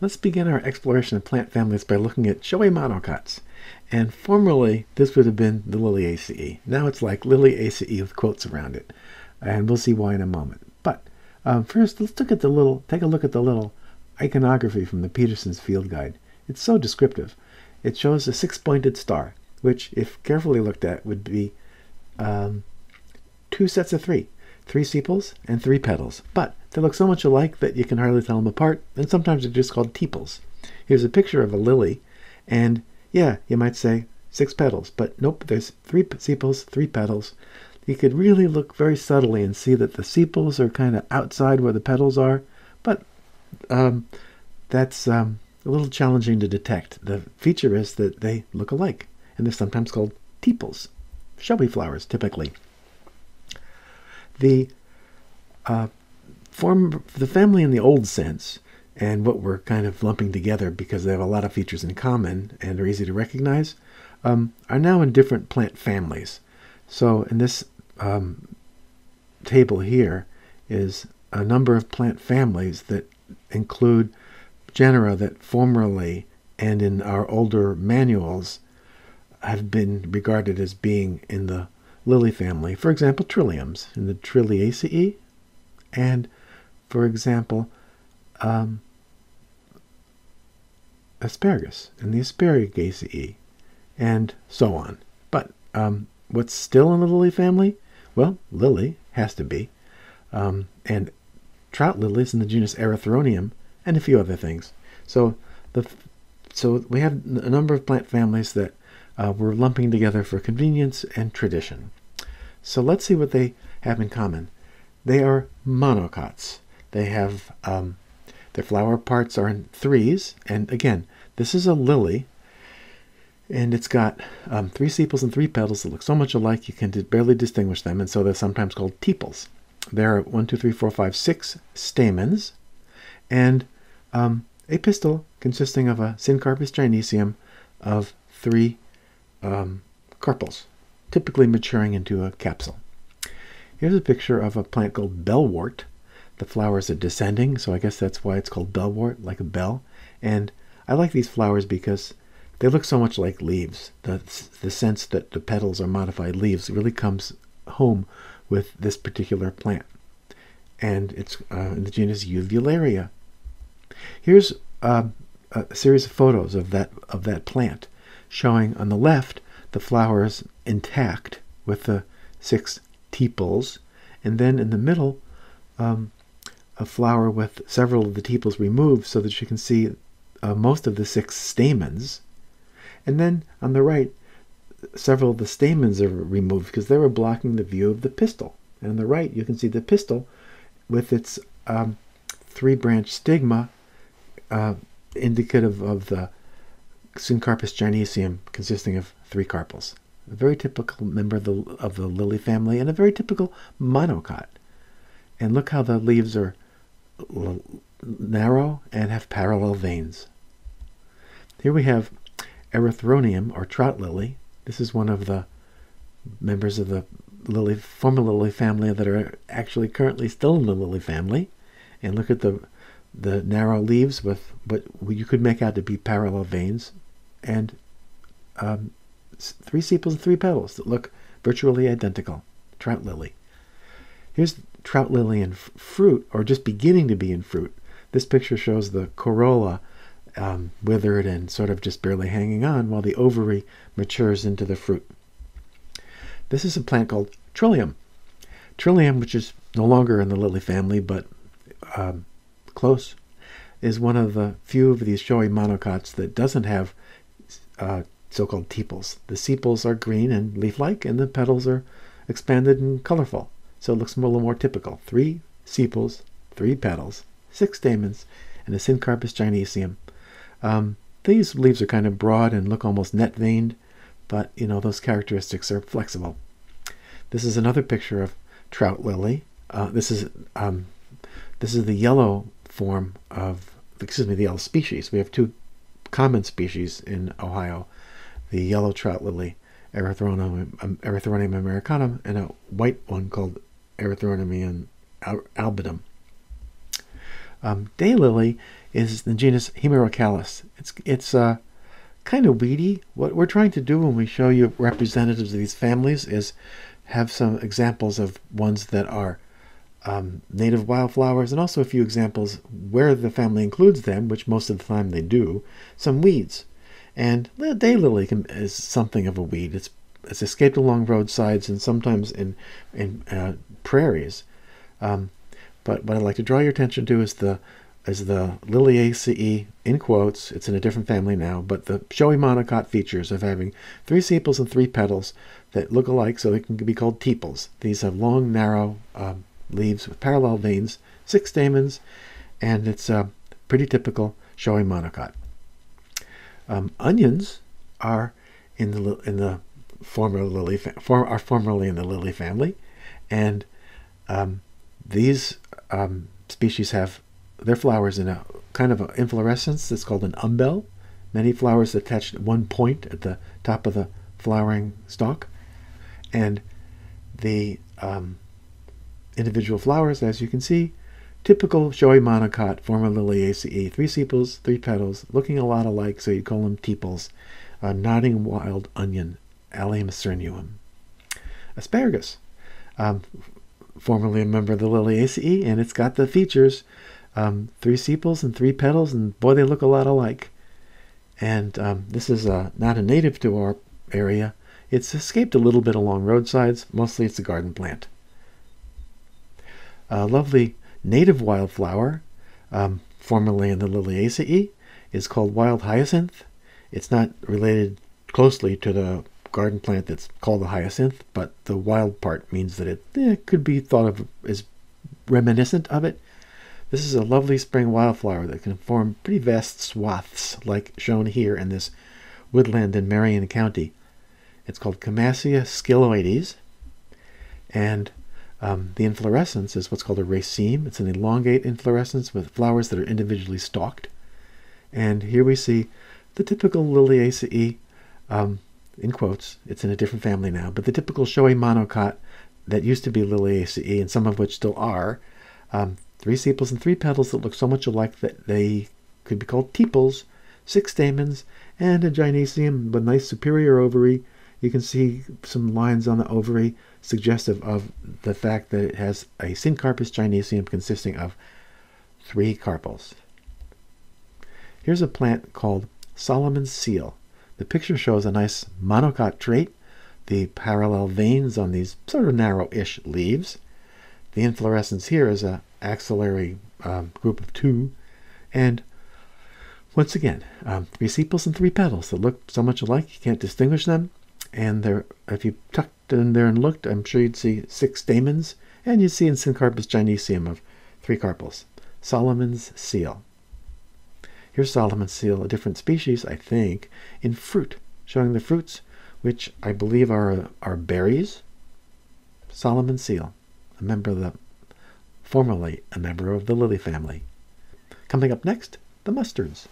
let's begin our exploration of plant families by looking at showy monocots. And formerly, this would have been the Liliaceae. Now it's like Liliaceae with quotes around it. And we'll see why in a moment. But um, first, let's look at the little, take a look at the little iconography from the Peterson's Field Guide. It's so descriptive. It shows a six-pointed star, which, if carefully looked at, would be um, two sets of three three sepals and three petals, but they look so much alike that you can hardly tell them apart, and sometimes they're just called tepals. Here's a picture of a lily, and yeah, you might say six petals, but nope, there's three sepals, three petals. You could really look very subtly and see that the sepals are kind of outside where the petals are, but um, that's um, a little challenging to detect. The feature is that they look alike, and they're sometimes called tepals, showy flowers typically the uh, form the family in the old sense and what we're kind of lumping together because they have a lot of features in common and are easy to recognize um, are now in different plant families. So in this um, table here is a number of plant families that include genera that formerly and in our older manuals have been regarded as being in the lily family, for example, trilliums in the Trilliaceae, and, for example, um, asparagus in the Asparagaceae, and so on. But um, what's still in the lily family? Well, lily has to be, um, and trout lilies in the genus Erythronium, and a few other things. So the so we have a number of plant families that uh, we're lumping together for convenience and tradition. So let's see what they have in common. They are monocots. They have um, their flower parts are in threes, and again, this is a lily, and it's got um, three sepals and three petals that look so much alike you can barely distinguish them, and so they're sometimes called tepals. There are one, two, three, four, five, six stamens, and um, a pistil consisting of a Syncarpous gynoecium of three um, carpels typically maturing into a capsule. Here's a picture of a plant called bellwort. The flowers are descending, so I guess that's why it's called bellwort, like a bell. And I like these flowers because they look so much like leaves. The, the sense that the petals are modified leaves really comes home with this particular plant. And it's uh, in the genus Uvularia. Here's uh, a series of photos of that of that plant, showing on the left the flowers intact with the six tepals, and then in the middle, um, a flower with several of the tepals removed so that you can see uh, most of the six stamens. And then on the right, several of the stamens are removed because they were blocking the view of the pistil. And on the right, you can see the pistil with its um, three branch stigma, uh, indicative of the Syncarpous gynoecium consisting of three carpels. A very typical member of the, of the lily family and a very typical monocot. And look how the leaves are narrow and have parallel veins. Here we have Erythronium or trout lily. This is one of the members of the lily former lily family that are actually currently still in the lily family. And look at the the narrow leaves with what you could make out to be parallel veins and um, three sepals and three petals that look virtually identical. Trout lily. Here's trout lily in fruit, or just beginning to be in fruit. This picture shows the corolla um, withered and sort of just barely hanging on while the ovary matures into the fruit. This is a plant called Trillium. Trillium, which is no longer in the lily family, but um, close, is one of the few of these showy monocots that doesn't have uh, so-called tepals. The sepals are green and leaf-like, and the petals are expanded and colorful. So it looks a little more typical. Three sepals, three petals, six stamens, and a syncarpous gynoecium. Um, these leaves are kind of broad and look almost net-veined, but you know those characteristics are flexible. This is another picture of trout lily. Uh, this is um, this is the yellow form of excuse me the yellow species. We have two common species in Ohio, the yellow trout lily, Erythronium, um, Erythronium americanum, and a white one called Erythronium albidum. Um, daylily is the genus Hemerocallis. It's it's uh, kind of weedy. What we're trying to do when we show you representatives of these families is have some examples of ones that are um, native wildflowers and also a few examples where the family includes them, which most of the time they do, some weeds. And the daylily is something of a weed. It's it's escaped along roadsides and sometimes in in uh, prairies. Um, but what I'd like to draw your attention to is the is the Liliaceae in quotes. It's in a different family now, but the showy monocot features of having three sepals and three petals that look alike, so they can be called tepals. These have long, narrow um, leaves with parallel veins, six stamens, and it's a pretty typical showy monocot. Um, onions are in the in the former lily for, are formerly in the lily family, and um, these um, species have their flowers in a kind of an inflorescence that's called an umbel. Many flowers attached at one point at the top of the flowering stalk, and the um, individual flowers, as you can see, typical showy monocot, former Liliaceae, three sepals, three petals, looking a lot alike, so you call them tepals. A nodding wild onion, Allium cernuum. Asparagus, um, formerly a member of the Liliaceae, and it's got the features um, three sepals and three petals, and boy, they look a lot alike. And um, this is uh, not a native to our area. It's escaped a little bit along roadsides. Mostly it's a garden plant. A lovely native wildflower, um, formerly in the Liliaceae, is called wild hyacinth. It's not related closely to the garden plant that's called the hyacinth, but the wild part means that it eh, could be thought of as reminiscent of it. This is a lovely spring wildflower that can form pretty vast swaths, like shown here in this woodland in Marion County. It's called Camassia scylloides, and um, the inflorescence is what's called a raceme. It's an elongate inflorescence with flowers that are individually stalked. And here we see the typical Liliaceae, um, in quotes, it's in a different family now, but the typical showy monocot that used to be Liliaceae, and some of which still are, um, three sepals and three petals that look so much alike that they could be called tepals, six stamens, and a gynoecium with nice superior ovary. You can see some lines on the ovary suggestive of the fact that it has a syncarpous gynoecium consisting of three carpels. Here's a plant called Solomon's seal. The picture shows a nice monocot trait, the parallel veins on these sort of narrow-ish leaves. The inflorescence here is a axillary um, group of two, and once again, um, three sepals and three petals that look so much alike you can't distinguish them. And there, if you tucked in there and looked, I'm sure you'd see six stamens, and you'd see in Syncarpous gynoecium of three carpels. Solomon's seal. Here's Solomon's seal, a different species, I think, in fruit, showing the fruits, which I believe are, are berries. Solomon's seal, a member of the, formerly a member of the lily family. Coming up next, the mustards.